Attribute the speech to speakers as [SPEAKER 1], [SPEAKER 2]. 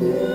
[SPEAKER 1] Yeah.